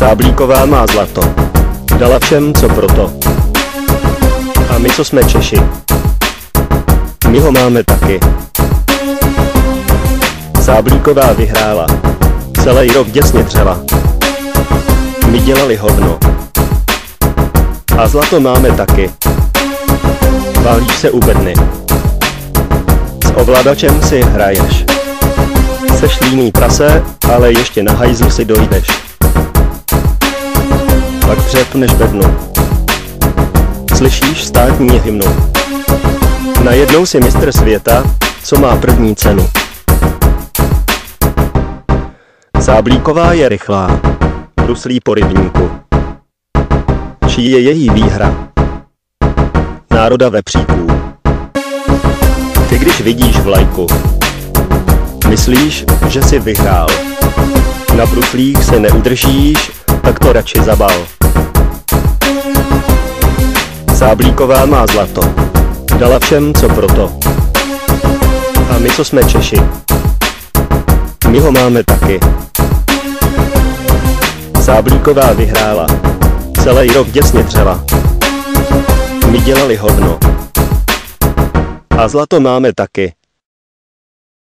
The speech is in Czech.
Sáblíková má zlato. Dala všem, co proto. A my, co jsme Češi, my ho máme taky. Sáblíková vyhrála. Celý rok děsně dřela. My dělali hovno. A zlato máme taky. Válíš se u bedny. S ovladačem si hraješ. Seš líný prase, ale ještě na hajzlu si dojdeš. Pak přepneš bednu. Slyšíš státní hymnu. Najednou si mistr světa, co má první cenu. Sáblíková je rychlá, bruslí po rybníku. Čí je její výhra? Národa vepříků. Ty když vidíš vlajku, myslíš, že jsi vyhrál. Na bruslích se neudržíš, tak to radši zabal. Sáblíková má zlato. Dala všem, co proto. A my, co jsme Češi, my ho máme taky. Sáblíková vyhrála. Celý rok děsně dřela. My dělali hovno. A zlato máme taky.